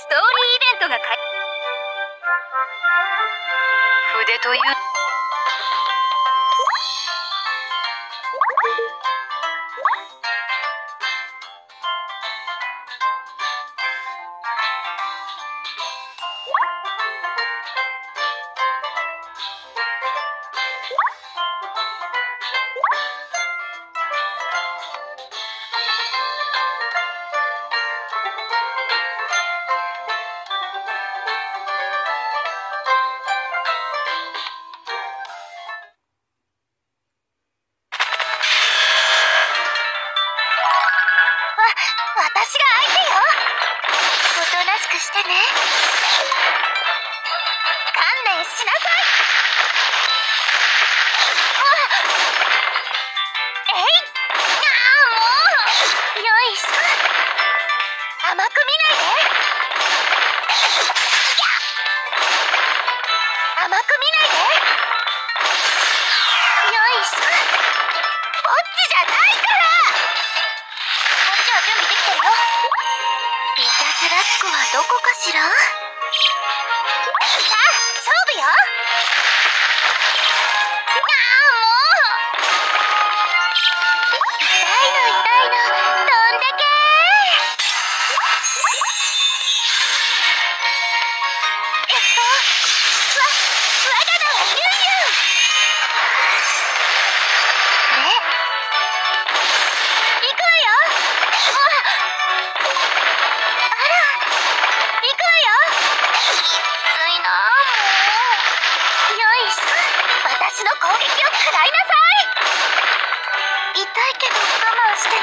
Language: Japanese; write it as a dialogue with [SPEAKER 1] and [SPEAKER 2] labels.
[SPEAKER 1] ストーリ
[SPEAKER 2] ーイベントが開筆というしてね。観念しなさい。えいああもう。よいしょ。甘く見ないで。子はどこかしら？さあ勝負よ！なあもう！痛いの痛いの。どんだけ私の攻撃を食らいなさい。痛いけど我慢して。